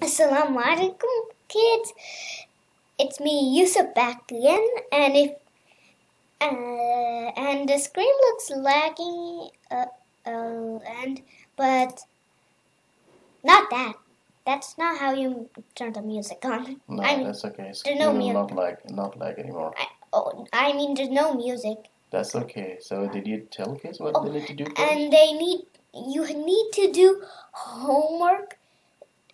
Assalamu alaikum, kids. It's me, Yousuf, back again, and if uh, and the screen looks laggy, uh, uh, and but not that. That's not how you turn the music on. No, I mean, that's okay. there's no will not lag, not lag anymore. I, oh, I mean, there's no music, That's okay. So did you tell kids what Oh, they need to do? first? and they need you need to do homework,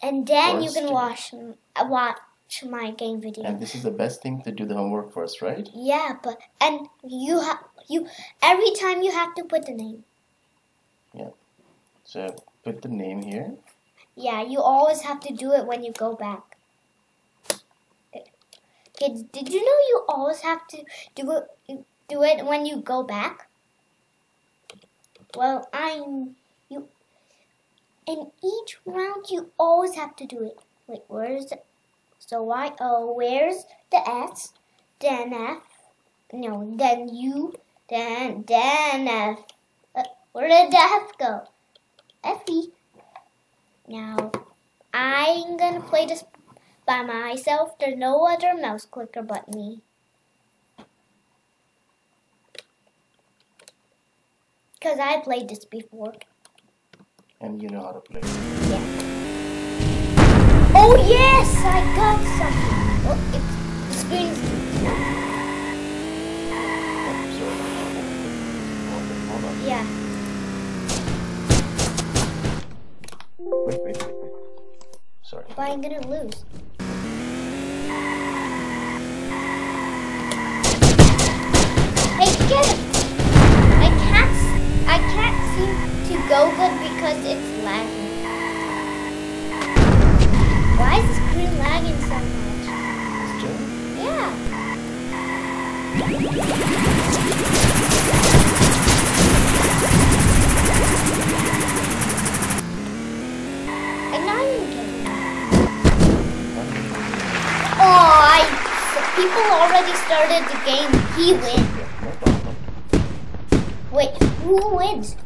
and then you can watch uh, watch my game video. And this is the best thing to do the homework first, right? Yeah, but and you have you every time you have to put the name. Yeah. So put the name here. Yeah, you always have to do it when you go back. Kids, did you know you always have to do it do it when you go back? Well, I'm you in each round you always have to do it. Wait, where's the so why oh where's the S? Then F no, then U, then then F. Uh, where did the F go? Effie. Now, I'm gonna play this by myself. There's no other mouse clicker but me. Because I played this before. And you know how to play. Yeah. Oh, yes! I got something. Oh, it's, the screen's. Sorry. Hold on, hold on. Yeah. Wait, wait, wait, wait. Sorry. But I'm gonna lose. Hey, get it! I can't. s- I can't seem go good because it's lagging. Why is the screen lagging so much? It's Joe? Yeah. I'm not getting. Oh, I. People already started the game. He wins. Wait, who wins?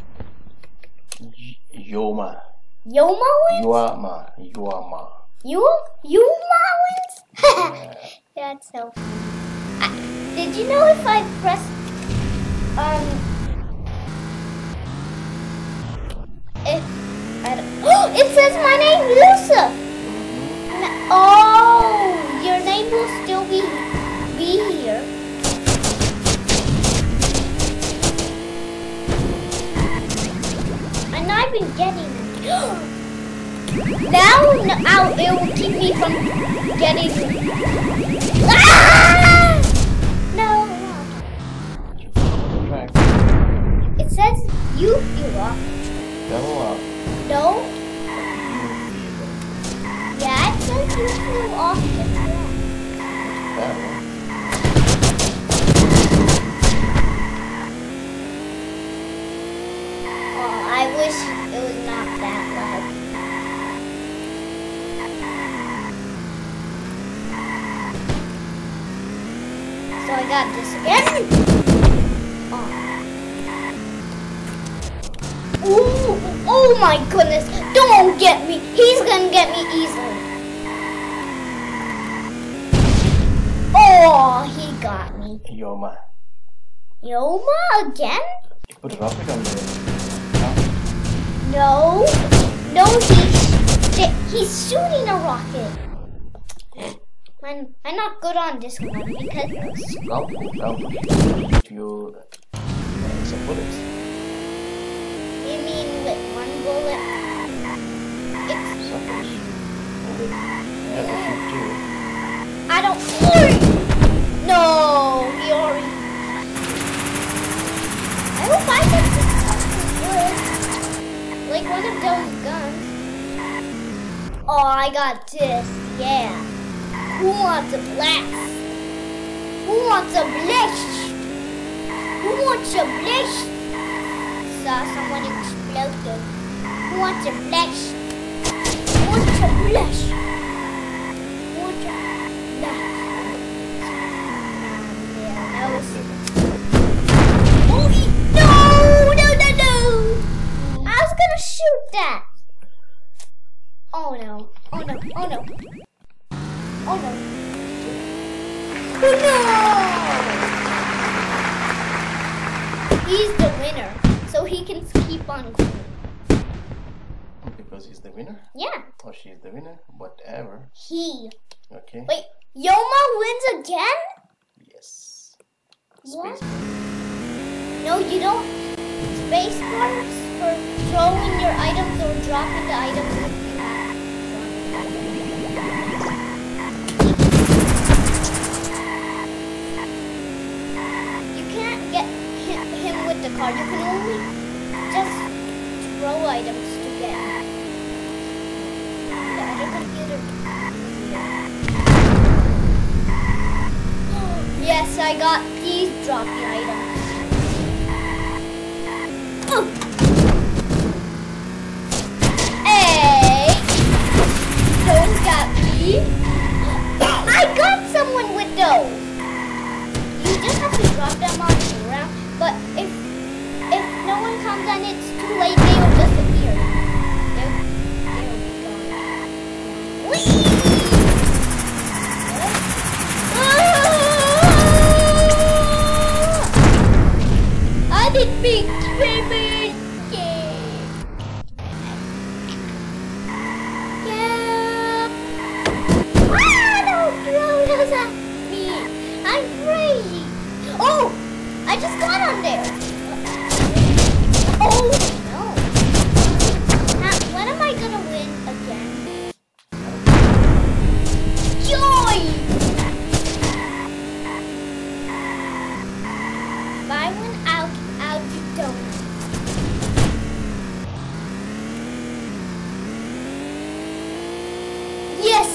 Yoma. Yoma wins? Yuama. Yuama. You? Yuma wins? That's so funny. I, did you know if I press um if I don't, it says my name Yousuf. Mhm. Oh, your name will still be be here. I've been getting it. now, I'll, it will keep me from getting. Ah! No. Follow. It says you feel off. Double up. No. Yeah, it says you feel off the wish it was not that loud. So I got this again. Oh. Ooh, oh my goodness. Don't get me. He's gonna get me easily. Oh, he got me. Yoma. Yoma again? Put a rocket on there. Huh? No, no, he's he's shooting a rocket. I'm I'm not good on this one because. Scalpel. If you uh, some bullets. you mean with one bullet. It's Somebody shoot. Bullet. You have to shoot too. I don't. No, he already. I hope I get this fucking good. Like one of those guns. Oh, I got this. Yeah. Who wants a blast? Who wants a blast? Who wants a blast? Saw someone exploded. Who wants a blast? Who wants a blast? Because he's the winner? Yeah, oh, Or she's the winner? Whatever. he. Okay. Wait, Yoma wins again? Yes. What? Space. No, you don't. Space bars for throwing your items or dropping the items if you have. You can't get him with the card. You can only just throw items to get him. The other computer. Yes, I got these dropping items. Oh.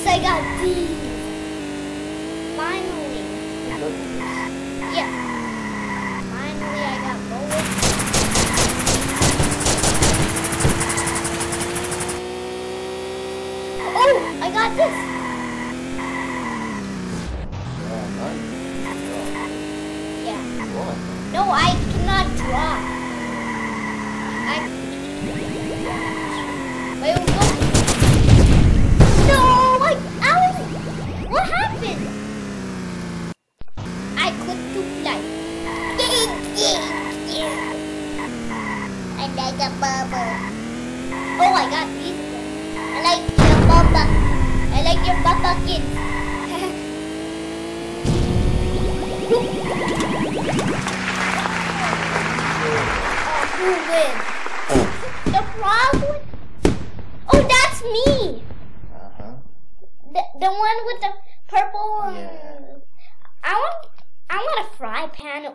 I got these. Finally. Yeah. Finally, I got bullets. Oh, I got this. No, I cannot draw. I. who wins? The frog? Oh, that's me. Uh huh. The, the one with the purple. Yeah. I want. I want a fry pan,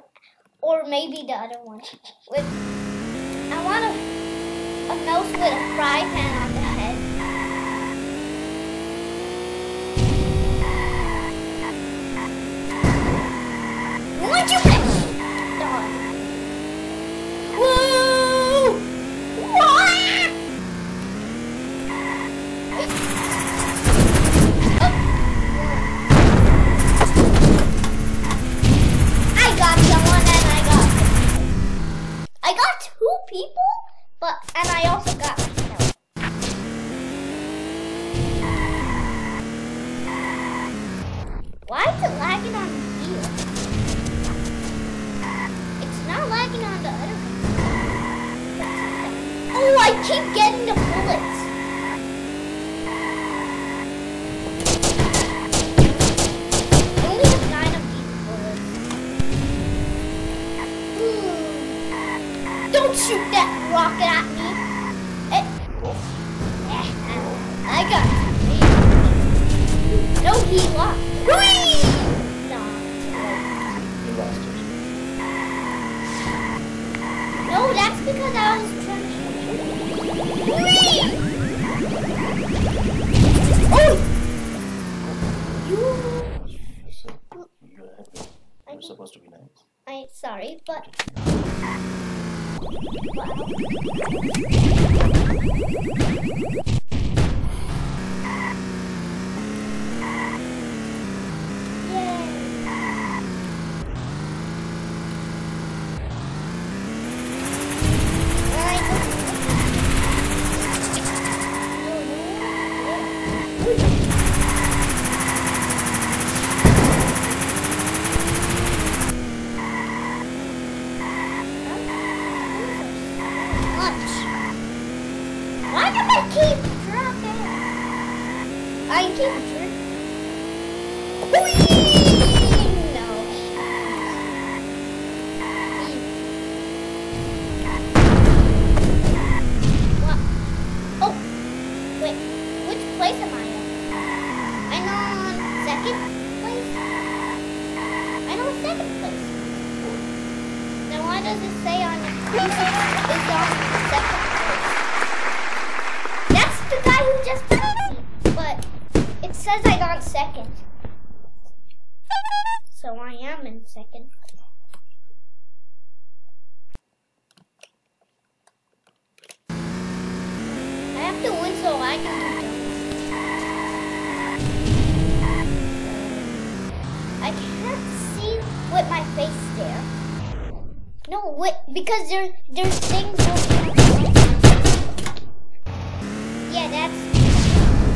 or maybe the other one. With. I want a, a mouse with a fry pan on the people, but and I also got Don't shoot that rocket at me. Eh, eh, I got it. No, he lost. Whee! Nah, You lost it. No, that's because I was trying to. Oh! you. Oh! You... You're supposed to be nice. I'm sorry, but. Wow. second. So I am in second. I have to win so I can I can't see with my face there. No, wait, because there, there's things Yeah, that's...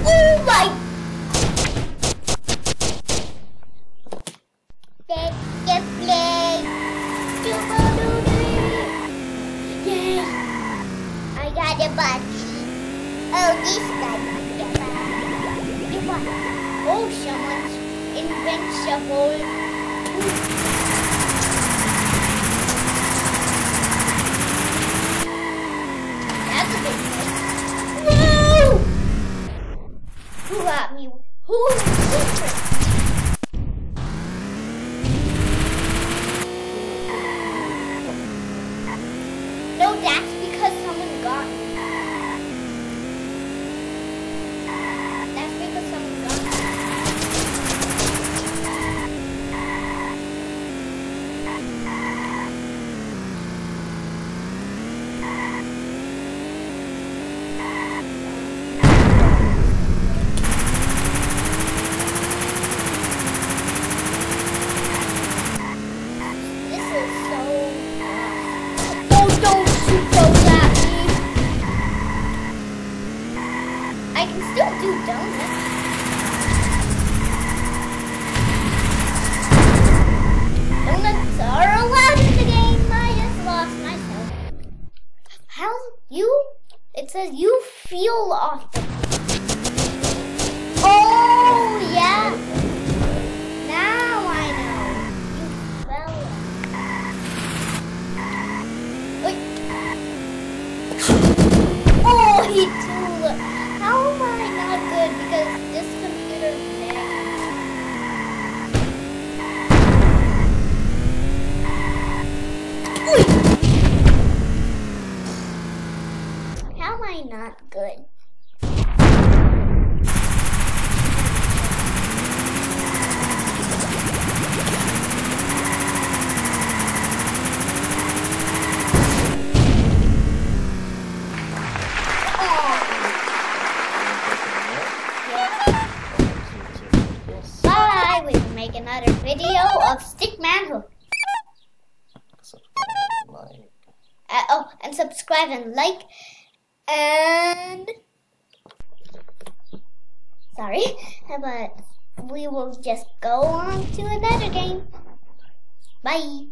Oh my got a bunch. Oh, this guy got a bunch. Oh, someone's invincible. fuel off the subscribe and like and sorry but we will just go on to another game. Bye.